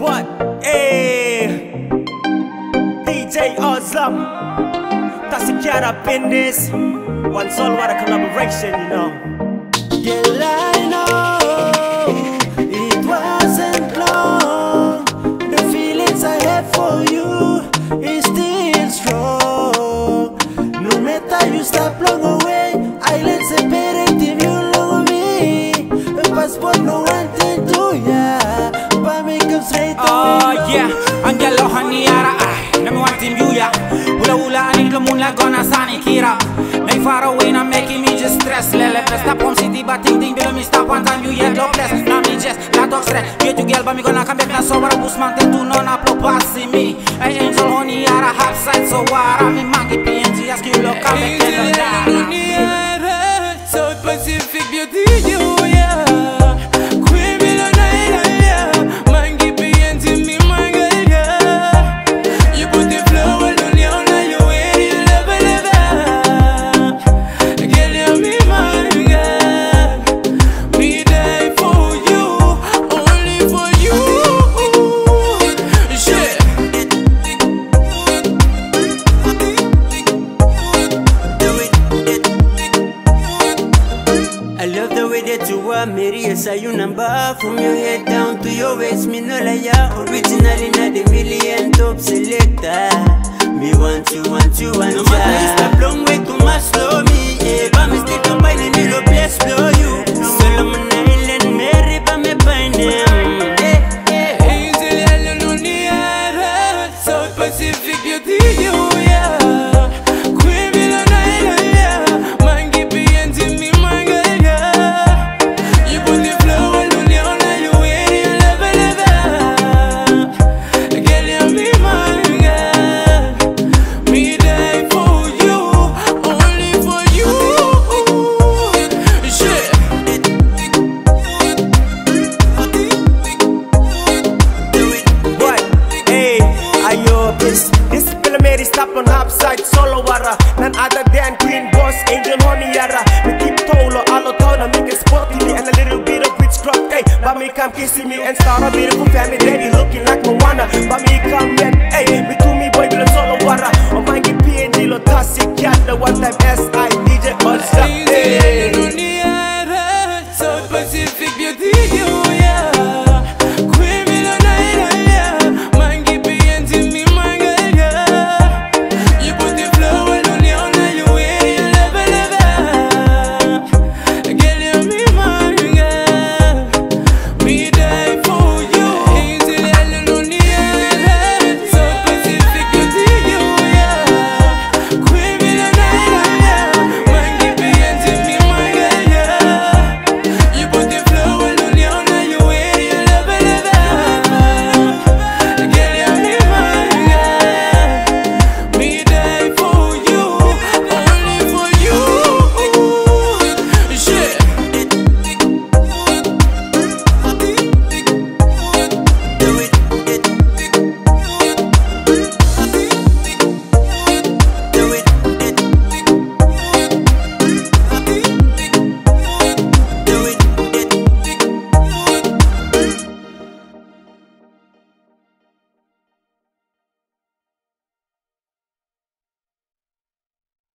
What? Hey, eh, DJ Awesome. That's a cat up in this. One soul, what a collaboration, you know. Girl, I know it wasn't long. The feelings I have for you is still strong. No matter you stop Oh yeah, angelo oh, haniara ay, nami wantim yuya Ula ula anik lumula gonna sani kira May far away na making me just stress. Lele pes na pom city ba ting ting Bilo mi stop one time you yet low bless Na mi just dog stress. You girl mi gonna come back na sobra bus man ten tu non aplo passi me. Ay angel side so wara Mi mangi PNG ask you look come back you Mary. Yes, I you number from your head down to your waist. Me no liar, originally not the million top selector. Me want you, want you, want you. No matter you stop long way too much, slow me. Yeah, but me still combine me lo bless blow you. Solomon Island, Mary, but me find them. Yeah, yeah. Angel Aluniara, South Pacific you. Queen this this is Pillameri stop on hop side solo wara. None other than Queen Boss, Angel Honiara. Me keep tolo, alo tona, make it sporty and a little bit of witchcraft. Hey, but me come kissing me and start a beautiful family. Daddy looking like Moana, but me come red. Hey,